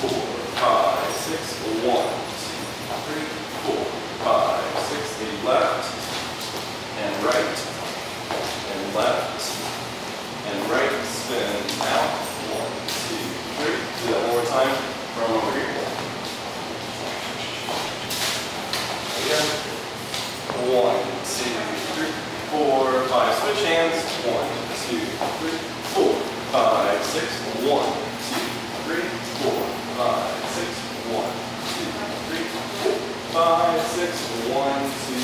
four, five, six, one, two, three, four, five, six, left, and right, and left, and right, spin out, one, two, three, do that one more time, from over here. Again, one, two, three, four, five, switch hands, one, two, three, four, five, six, six, one, two,